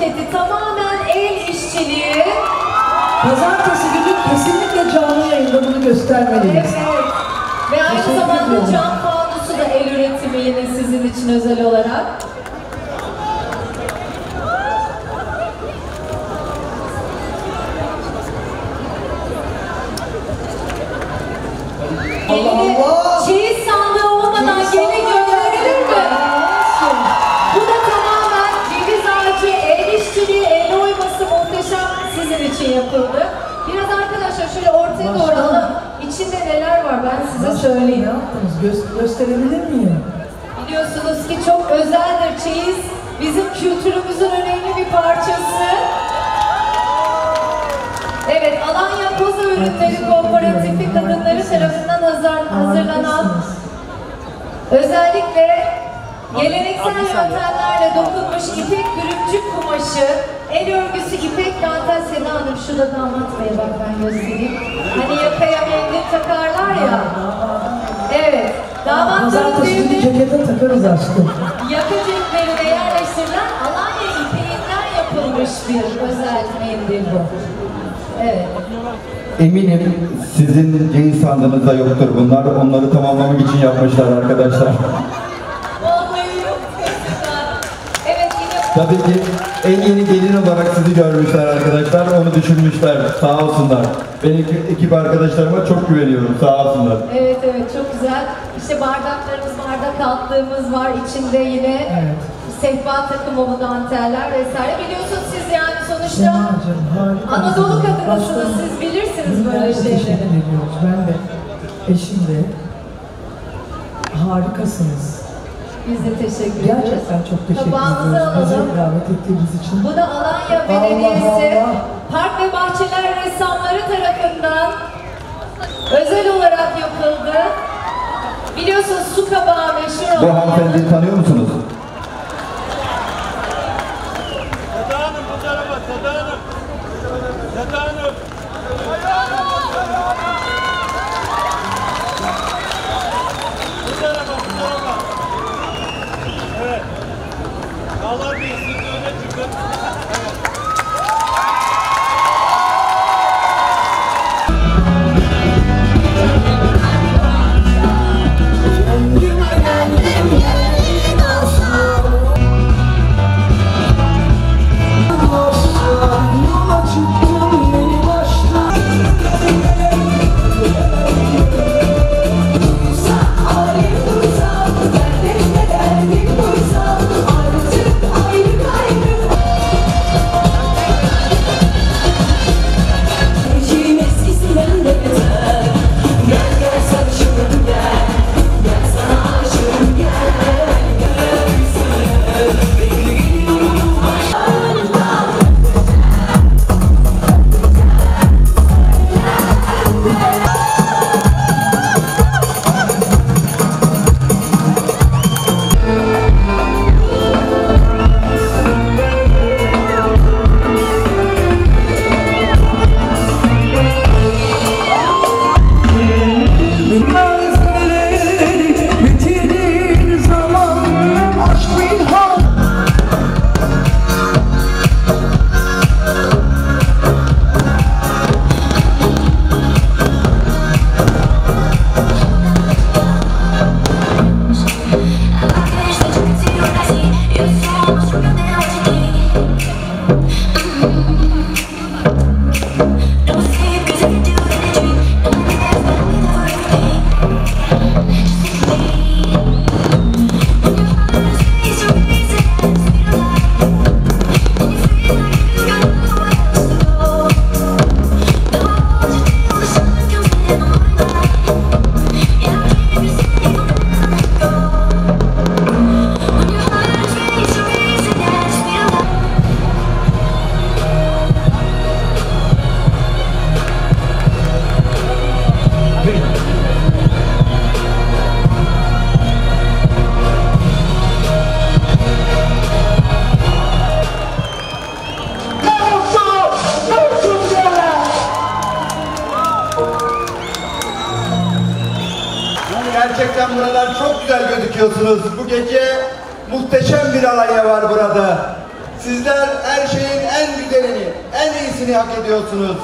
hareketi tamamen el işçiliği. Pazartesi günü kesinlikle canlı yayında bunu göstermeliyiz. Evet. Ve aynı Teşekkür zamanda ederim. cam fanusu da el üretimi yine sizin için özel olarak. Var ben size Ne söyleyeyim. yaptınız? Gö- gösterebilir miyim? Biliyorsunuz ki çok özeldir çeyiz. Bizim kültürümüzün önemli bir parçası. Evet, Alanya Poza Ürünleri Kooperatifi kadınları tarafından hazır, hazırlanan özellikle geleneksel yöntemlerle dokunmuş ipek gürümcük kumaşı, el örgüsü ipek dantel Seda Hanım şurada damat beye bak ben göstereyim. Hani yakaya mendil takarlar ya. Evet, damatların Pazartesi günü düğünü cekete takarız aşkım. Yakı ceplerine yerleştirilen Alanya ipeğinden yapılmış bir özel mendil bu. Evet. Eminim sizin ceyiz sandığınızda yoktur bunlar. Onları tamamlamak için yapmışlar arkadaşlar. Vallahi yok. Evet yine Tabii ki en yeni gelin olarak sizi görmüşler arkadaşlar. Onu düşünmüşler. Sağ olsunlar. Ben ekip, ekip arkadaşlarıma çok güveniyorum. Sağ olsunlar. Evet evet çok güzel. İşte bardaklarımız, bardak altlığımız var. İçinde yine Evet. sehpa takımı danteller vesaire. Biliyorsunuz siz yani sonuçta. Anadolu kadınısınız. Siz bilirsiniz biz böyle şeyleri. Ben de, eşim de. Harikasınız. Biz de teşekkür ediyoruz. Gerçekten çok teşekkür Tabağımızı ediyoruz. Bizi alalım. davet ettiğiniz için. Bu da Alanya Allah Belediyesi Allah. Park ve Bahçeler ressamları tarafından özel olarak yapıldı. Biliyorsunuz su kabağı meşhur Bu olan. hanımefendiyi tanıyor musunuz? Seda Hanım bu tarafa, Seda Hanım. Seda Hanım. Gerçekten gözüküyorsunuz. Bu gece muhteşem bir alanya var burada. Sizler her şeyin en güzelini, en iyisini hak ediyorsunuz.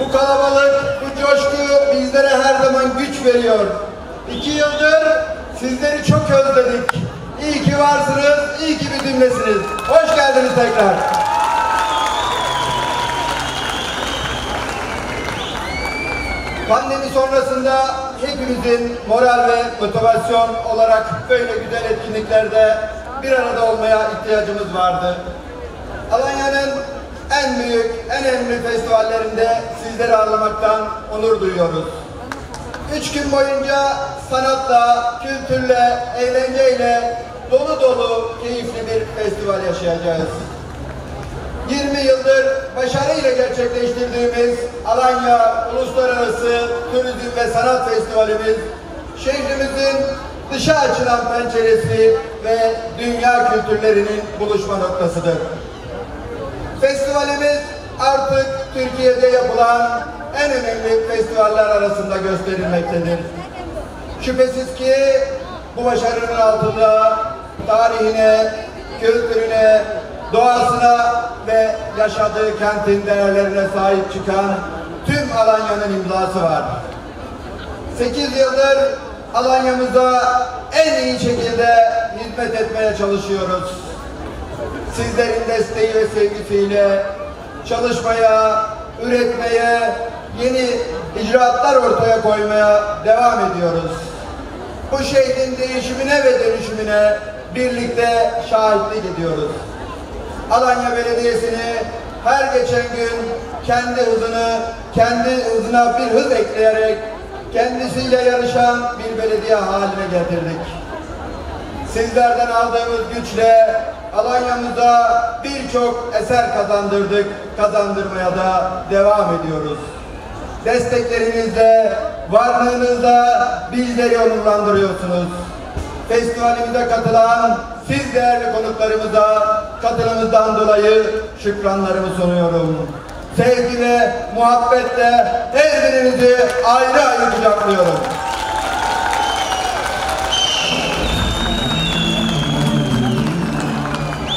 Bu kalabalık, bu coşku bizlere her zaman güç veriyor. İki yıldır sizleri çok özledik. İyi ki varsınız, iyi ki bizimlesiniz. Hoş geldiniz tekrar. Pandemi sonrasında hepimizin moral ve motivasyon olarak böyle güzel etkinliklerde bir arada olmaya ihtiyacımız vardı. Alanya'nın en büyük, en önemli festivallerinde sizleri ağırlamaktan onur duyuyoruz. Üç gün boyunca sanatla, kültürle, eğlenceyle dolu dolu keyifli bir festival yaşayacağız. 20 yıldır başarıyla gerçekleştirdiğimiz Alanya Uluslararası Turizm ve Sanat Festivalimiz şehrimizin dışa açılan penceresi ve dünya kültürlerinin buluşma noktasıdır. Festivalimiz artık Türkiye'de yapılan en önemli festivaller arasında gösterilmektedir. Şüphesiz ki bu başarının altında tarihine, kültürüne, doğasına ve yaşadığı kentin değerlerine sahip çıkan tüm Alanya'nın imzası var. 8 yıldır Alanya'mıza en iyi şekilde hizmet etmeye çalışıyoruz. Sizlerin desteği ve sevgisiyle çalışmaya, üretmeye, yeni icraatlar ortaya koymaya devam ediyoruz. Bu şehrin değişimine ve dönüşümüne birlikte şahitlik ediyoruz. Alanya Belediyesi'ni her geçen gün kendi hızını, kendi hızına bir hız ekleyerek kendisiyle yarışan bir belediye haline getirdik. Sizlerden aldığımız güçle Alanya'mıza birçok eser kazandırdık, kazandırmaya da devam ediyoruz. Desteklerinizle, varlığınızla bizleri onurlandırıyorsunuz. Festivalimize katılan siz değerli konuklarımıza katılımınızdan dolayı şükranlarımı sunuyorum. Sevgi ve muhabbetle her birinizi ayrı ayrı kucaklıyorum.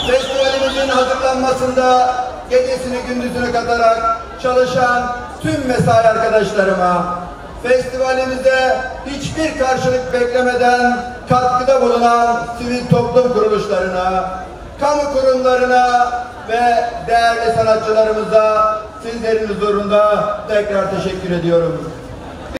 Festivalimizin hazırlanmasında gecesini gündüzünü katarak çalışan tüm mesai arkadaşlarıma, festivalimize hiçbir karşılık beklemeden katkıda bulunan sivil toplum kuruluşlarına, kamu kurumlarına ve değerli sanatçılarımıza sizlerin huzurunda tekrar teşekkür ediyorum.